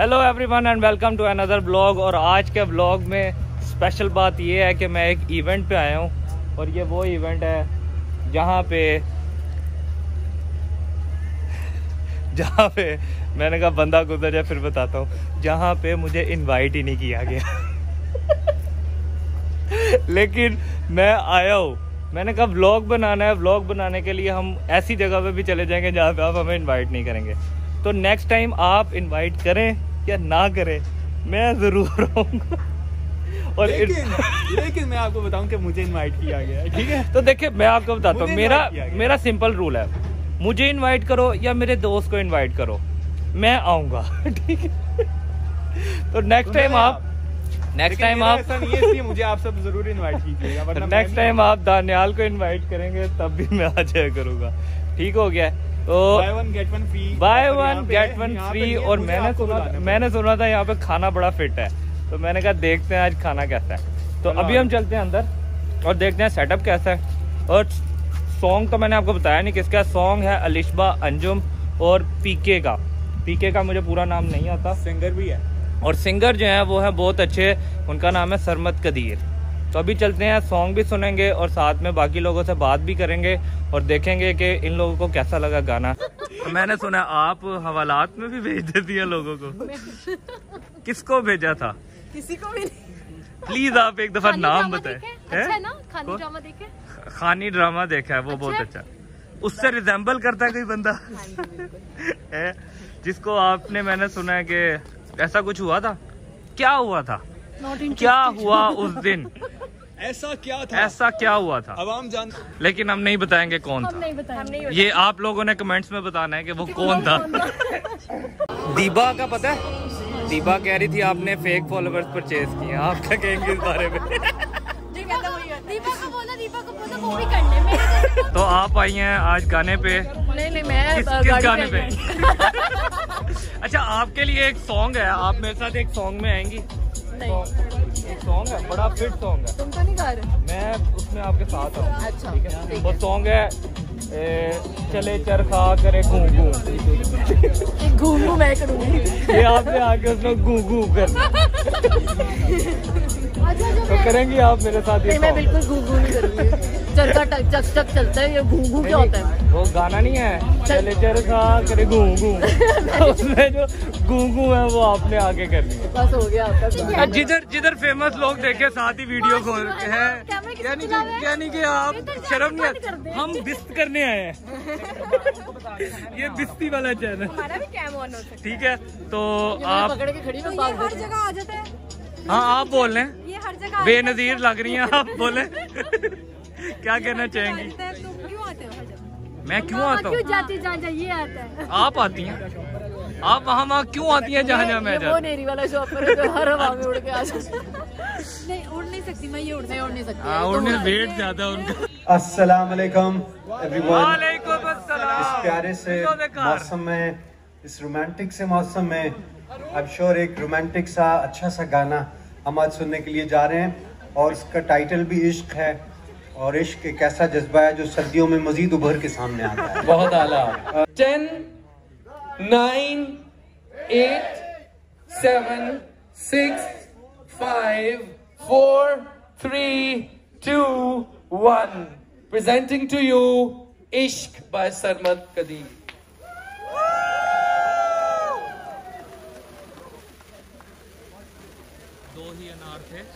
Hello everyone and welcome to another blog और आज के ब्लॉग में स्पेशल बात ये है कि मैं एक इवेंट पे आया हूँ और ये वो इवेंट है जहाँ पे जहाँ पे मैंने कहा बंदा गुजर जाए, फिर बताता हूँ। जहाँ पे मुझे इनवाइट ही नहीं किया गया। लेकिन मैं आया हूँ। मैंने कहा व्लॉग बनाना है। व्लॉग बनाने के लिए हम ऐसी जगह पे भी चले जाएँगे जहाँ पे आप हमें इनवाइट नहीं करेंगे। तो नेक्स्ट टाइम आप इनवाइट करें या ना करे मैं ज़रूर आऊँगा। और लेकिन, लेकिन मैं आपको बताऊँ कि मुझे इनवाइट किया गया है ठीक है? तो देखिए मैं आपको बताता हूँ मेरा मेरा सिंपल रूल है। मुझे इनवाइट करो या मेरे दोस्त को इनवाइट करो मैं आऊँगा ठीक है? तो नेक्स्ट टाइम आप नेक्स्ट टाइम आप ऐसा नहीं है इसलिए मुझे आप सब ज़रूर इनवाइट कीजिएगा नेक्स्ट टाइम आप दानियाल को इनवाइट करेंगे तब भी मैं आ जाया करूँगा। ठीक हो गया। तो buy one get one free buy one get one free और मैंने सुना मैंने सुना था यहाँ पे खाना बड़ा फिट है। तो मैंने कहा देखते हैं आज खाना कैसा है। तो अभी हम चलते हैं अंदर और देखते हैं सेटअप कैसा है। और सॉन्ग तो मैंने आपको बताया नहीं किसका सॉन्ग है अलिशबा अंजुम और पीके का। पीके का मुझे पूरा नाम नहीं आता। सिंगर भी है। और सिंगर जो है वो है बहुत अच्छे उनका नाम है सरमत कदीर। तो अभी चलते हैं सॉन्ग भी सुनेंगे और साथ में बाकी लोगों से बात भी करेंगे और देखेंगे कि इन लोगों को कैसा लगा गाना। मैंने सुना आप हवालात में भी भेज देती है लोगों को। किसको भेजा था? किसी को भी नहीं। प्लीज़ आप एक दफ़ा नाम बताए अच्छा ना? खानी ड्रामा देखे? खानी ड्रामा देखा है वो अच्छा? बहुत अच्छा। उससे रिजेंबल करता है कोई बंदा? है? जिसको आपने मैंने सुना है कि ऐसा कुछ हुआ था? क्या हुआ था? क्या हुआ उस दिन? ऐसा क्या था? ऐसा क्या हुआ था? अब हम जान लेकिन हम नहीं बताएँगे कौन हम था। नहीं बताएँगे। ये आप लोगों ने कमेंट्स में बताना है कि वो कौन था। दीबा का पता है? दीबा कह रही थी आपने फेक फॉलोअर्स परचेज किए। आप क्या कहेंगे इस बारे में? दीपा को बोला दीपा को बोला वो भी करने मेरे तो आप आई हैं आज गाने पे? नहीं नहीं मैं किस, किस गाने पे अच्छा आपके लिए एक सॉन्ग है। आप मेरे साथ एक सॉन्ग में आएँगी? एक सॉन्ग है बड़ा फिट सॉन्ग है। तुम तो नहीं गा रहे? मैं उसमें आपके साथ हूँ अच्छा ठीक है? वो सॉन्ग है ए, चले चरखा करे घू घू एक घूम घूम मैं करूँगी। ये आपने आके उसमें घू घू कर तो करेंगी आप मेरे साथ ये मैं बिल्कुल घू घू नहीं करूँगी। चरखा टक चक चक चलता है ये घू घू क्या होता है। वो गाना नहीं है। चले। चरखा करे घू घू उसमें जो घू घू है वो आपने आगे करनी है। बस हो गया आपका जिधर जिधर फ़ेमस लोग देखे साथ ही वीडियो खोल है। यानी कि यानी कि आप तो शर्म नहीं कर हम बिस्त करने आए हैं। ये बिस्ती वाला चैनल हमारा भी कैम ऑन हो सकता ठीक है। तो आप पकड़ के खड़ी में हर जगह आ जाता है। हाँ आप बोल रहे हैं। ये हर जगह बेनजीर लग रही हैं आप बोले क्या कहना चाहेंगी आता तुम क्यों आते हर जगह मैं क्यों आता हूँ? जाती जहाँ जहाँ ये आता है? आप आती हैं? आप वहाँ वहाँ क्यों आती हैं जहाँ जहाँ मैं वो नेरी वाला शॉपर है जो हर हवा में उड़ के आ नहीं उड़ नहीं सकती मैं ये उड़ नहीं उड़ नहीं सकती। हाँ उन्हें वेट ज़्यादा उनका। अस्सलाम वालेकुम एवरीवन इस प्यारे से मौसम में इस रोमांटिक से मौसम में अब श्योर एक रोमांटिक सा अच्छा सा गाना हम आज सुनने के लिए जा रहे हैं। और इसका टाइटल भी इश्क है। और इश्क एक ऐसा जज्बा है जो सर्दियों में मजीद उभर के सामने आता है। बहुत आला। Ten, nine, eight, seven, six, five, four, three, two, one. Presenting to you इश्क बाय सरमद कदीर दो ही अनार थे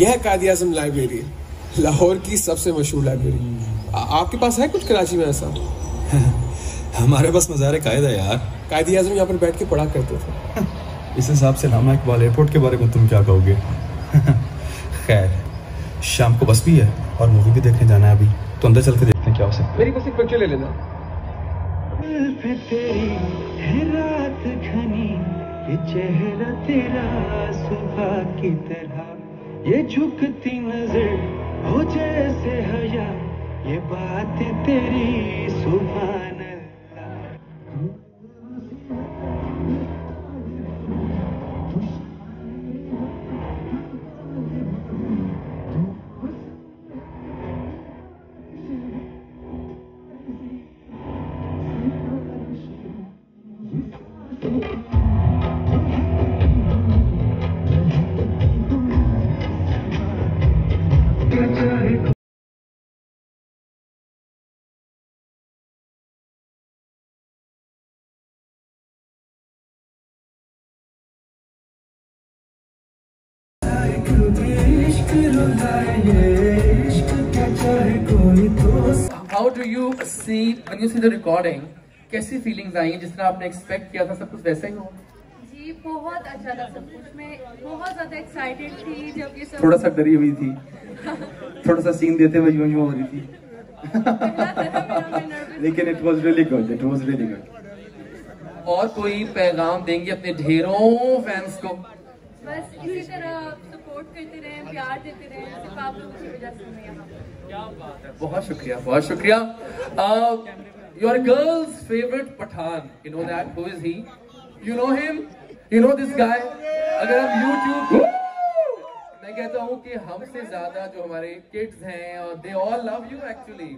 यह कायद आज़म लाइब्रेरी लाहौर की सबसे मशहूर लाइब्रेरी। आपके पास है कुछ कराची में ऐसा? हमारे पास मज़ार कायद है यार। कायद आज़म यहाँ पर बैठ के पढ़ा करते थे। इस हिसाब से लामा इकबाल एयरपोर्ट के बारे में तुम क्या कहोगे? खैर शाम को बस भी है और मूवी भी देखने जाना है अभी। तो अंदर चल के देखते हैं क्या हो सकता है। मेरी बस एक पिक्चर ले लेना। रात घनी चेहरा तेरा सुबह की तरह। ये झुकती नज़र हो जैसे हया ये बात तेरी सुभान How do you see when you see the recording? कैसी फीलिंग्स आई जिस तरह आपने एक्सपेक्ट किया था सब कुछ वैसा ही? हो जी बहुत अच्छा था सब कुछ। मैं बहुत ज़्यादा एक्साइटेड थी जब ये सब थोड़ा सा डरी हुई थी। थोड़ा सा सीन देते हुए यूँ यूँ हो रही थी। लेकिन it was really good it was really good और कोई पैगाम देंगे अपने ढेरों फैंस को? बस इसी तरह सपोर्ट रहे प्यार देते रहे सिर्फ़ आप लोगों की वजह से मैं यहाँ। बहुत शुक्रिया बहुत शुक्रिया। Your girls favourite Pathan you know that who is he you know him you know this guy अगर हम YouTube मैं कहता हूँ कि हमसे ज़्यादा जो हमारे किड्स हैं और they all love you actually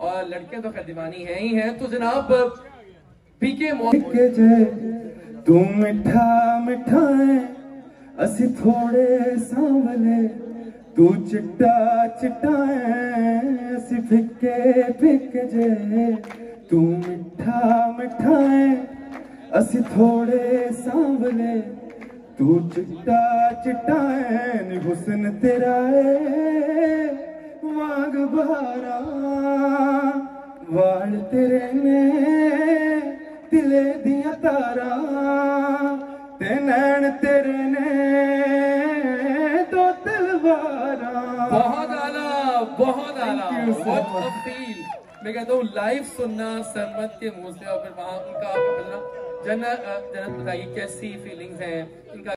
और लड़कियाँ तो खैर दीवानी हैं ही हैं। तो जनाब पीके के जे तू मिठा मिठा है। ਅਸੀਂ ਥੋੜੇ ਸਾਂਵਲੇ ਤੂੰ ਚਿੱਟਾ ਚਿੱਟਾ ਹੈ ਅਸੀਂ ਫਿੱਕੇ ਫਿੱਕੇ ਜੇ ਤੂੰ ਮਿੱਠਾ ਮਿਠਾ ਹੈ ਅਸੀਂ ਥੋੜੇ ਸਾਂਵਲੇ ਤੂੰ ਚਿੱਟਾ ਚਿੱਟਾ ਹੈ ਨੀ ਹੁਸਨ ਤੇਰਾ ਏ ਵਾਂਗ ਬਹਾਰਾਂ ਵਾਲ ਤੇਰੇ ਨੇ ਦਿਲੇ ਦੀਆਂ ਤਾਰਾਂ ਤੇ ਨੈਣ ਤੇਰੇ ਨੇ ਦੋ ਤਲਵਾਰਾਂ बहुत आला बहुत आला Thank you so What a much. feel. मैं कहता हूँ लाइव सुनना सरमत के मुंह से और फिर वहाँ उनका आपको मिलना जन्नत अ, जन्नत बताइए कैसी फीलिंग्स हैं इनका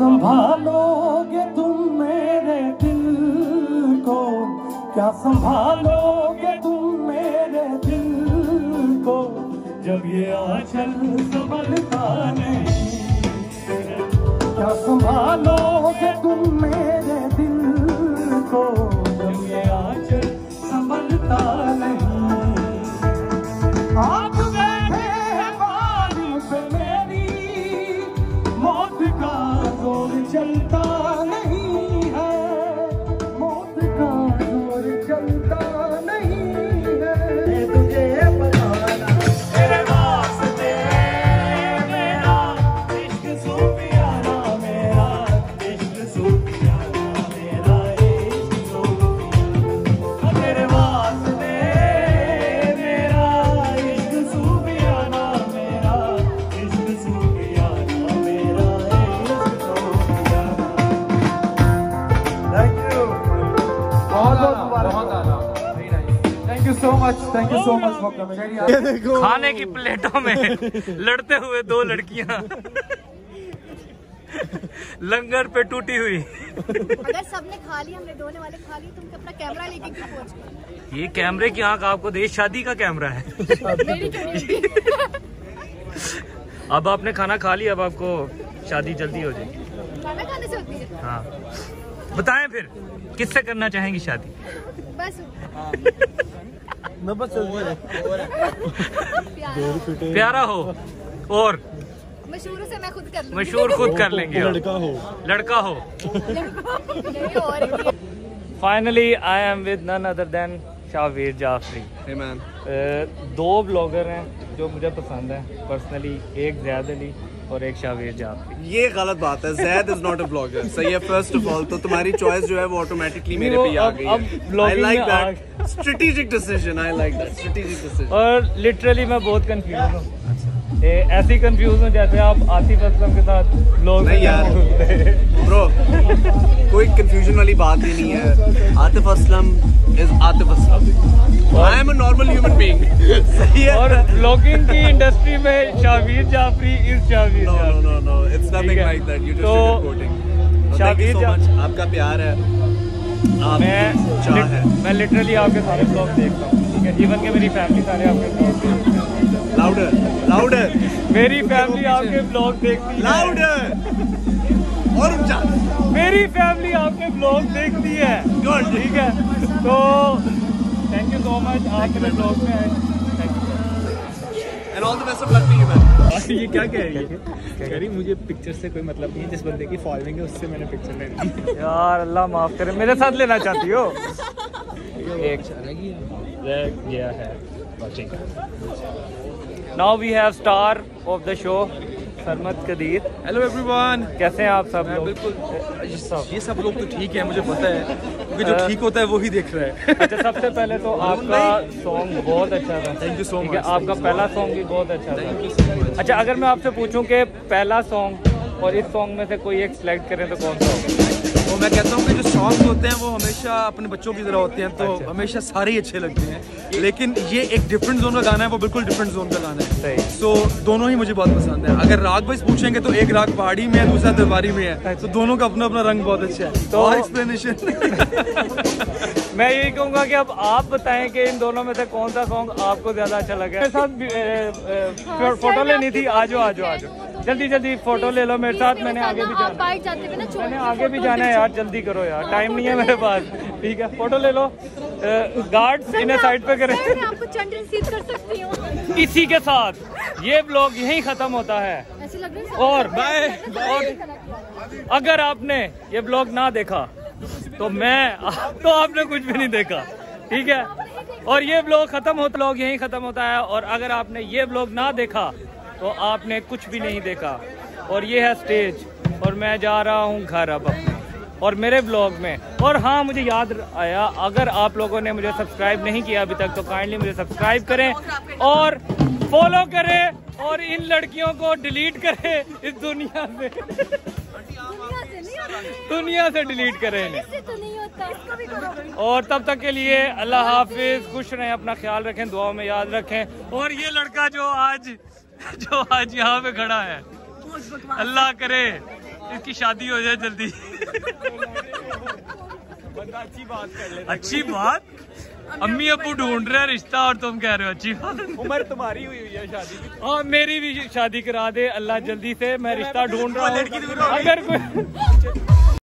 संभालोगे तुम मेरे दिल को? क्या संभालोगे तुम मेरे दिल को? जब ये आंचल संभलता नहीं, क्या संभालोगे तुम मेरे दिल को? जब ये आंचल संभलता नहीं Santa Thank you so much for coming. खाने की प्लेटों में लड़ते हुए दो लड़कियाँ। लंगर पे टूटी हुई। अगर सबने खा लिया हमने दोने वाले खा लिया तुम अपना कैमरा लेके क्यों पहुँच गए? ये कैमरे की आँख आपको दे शादी का कैमरा है। नहीं होती? अब आपने खाना खा लिया अब आपको शादी जल्दी हो जाएगी। खाना खाने से होती है। हाँ। बताएँ फिर किससे करना चाहेंगी शादी? बस। प्यार प्यारा हो और? मशहूर से मैं खुद कर लूँगी। मशहूर खुद कर लेंगे लड़का हो। लड़का हो। Finally I am with none other than Shahveer Jafry Hey man. दो ब्लॉगर हैं जो मुझे पसंद है पर्सनली एक जैद अली और एक शाहवीर जाफरी ये गलत बात है Zaid is not a blogger सही है फ़र्स्ट ऑफ़ ऑल तो तुम्हारी चॉइस जो है वो ऑटोमेटिकली मेरे पे आ गई अब है I like that strategic decision I like that strategic decision और लिटरली मैं बहुत कंफ्यूज हूँ। ऐसी कंफ्यूज हूँ जैसे आप आतिफ असलम के साथ लोग नहीं यार। ब्रो कोई कंफ्यूजन वाली बात ही नहीं है। Atif Aslam is Atif Aslam. I am a normal human being सही है। और ब्लॉगिंग की इंडस्ट्री में Shahveer Jafry is Shahveer no no no no it's nothing like that you just quoting thank so much आपका प्यार है। मैं चाह है। मैं लिटरली आपके सारे ब्लॉग देखता हूँ। ठीक है? इवन के मेरी फैमिली सारे आपके ब्लॉग देखती है। लाउडर लाउडर मेरी फैमिली आपके ब्लॉग देखती है। लाउडर और मेरी फैमिली आपके ब्लॉग देखती है। गुड ठीक है? तो थैंक यू सो मच आप मेरे ब्लॉग में आए. And all the best of luck to you man ये क्या कह रही है? कह रही मुझे पिक्चर से कोई मतलब नहीं है। जिस बंदे की फॉलोइंग है उससे मैंने पिक्चर लेनी यार अल्लाह माफ़ करे। मेरे साथ लेना चाहती हो? एक। गया है। Now we have star of the show Sarmad Qadir. Hello everyone कैसे हैं आप सब लोग? बिल्कुल सब। ये सब लोग तो ठीक है मुझे पता है। क्योंकि जो ठीक होता है वो ही देख रहा है। अच्छा सबसे पहले तो आपका सॉन्ग बहुत अच्छा था। थैंक यू सो मच आपका पहला सॉन्ग भी बहुत अच्छा था। अच्छा अगर मैं आपसे पूछूँ कि पहला सॉन्ग और इस सॉन्ग में से कोई एक सिलेक्ट करें तो कौन सा होगा? तो मैं कहता हूँ कि जो सॉन्ग्स होते हैं वो हमेशा अपने बच्चों की तरह होते हैं तो अच्छा। हमेशा सारे ही अच्छे लगते हैं। लेकिन ये एक डिफरेंट जोन का गाना है वो बिल्कुल डिफरेंट जोन का गाना है। सही। सो दोनों ही मुझे बहुत पसंद है। अगर राग वाइज पूछेंगे तो एक राग पहाड़ी में है दूसरा दरबारी में है। तो दोनों का अपना अपना रंग बहुत अच्छा है। तो- और एक्सप्लेनेशन मैं यही कहूँगा कि अब आप बताएँ कि इन दोनों में से कौन सा सॉन्ग आपको ज़्यादा अच्छा लगा मेरे साथ फ़ोटो लेनी थी आजो आज आजो। जल्दी जल्दी फ़ोटो ले लो मेरे साथ मैंने आगे भी जाना बाइक जाते हुए ना मैंने आगे भी जाना है यार जल्दी करो यार टाइम नहीं है मेरे पास। ठीक है फ़ोटो ले लो। गार्ड्स इन्हें साइड पे करें। आपको चंड कर सकती हूँ। इसी के साथ ये ब्लॉग यहीं खत्म होता है। है और और अगर आपने ये ब्लॉग ना देखा तो मैं तो आपने कुछ भी नहीं देखा ठीक है? और ये ब्लॉग खत्म होता ब्लॉग यहीं खत्म होता है और अगर आपने ये ब्लॉग ना देखा तो आपने कुछ भी नहीं देखा। और ये है स्टेज। और मैं जा रहा हूँ घर अब। और मेरे ब्लॉग में। और हाँ मुझे याद आया, अगर आप लोगों ने मुझे सब्सक्राइब नहीं किया अभी तक तो काइंडली मुझे सब्सक्राइब करें और फॉलो करें और इन लड़कियों को डिलीट करें इस दुनिया से। दुनिया से डिलीट करें इन्हें। और तब तक के लिए अल्लाह हाफिज। खुश रहें, अपना ख्याल रखें, दुआओं में याद रखें। और ये लड़का जो आज जो आज यहाँ पे खड़ा है। अल्लाह करे इसकी शादी हो जाए जल्दी। अच्छी बात कर ले अच्छी बात? अम्मी अबू ढूंढ रहे हैं रिश्ता और तुम कह रहे हो अच्छी बात। उम्र तुम्हारी हुई हुई है शादी की। और मेरी भी शादी करा दे अल्लाह जल्दी से मैं रिश्ता ढूंढ रहा हूँ। अगर कोई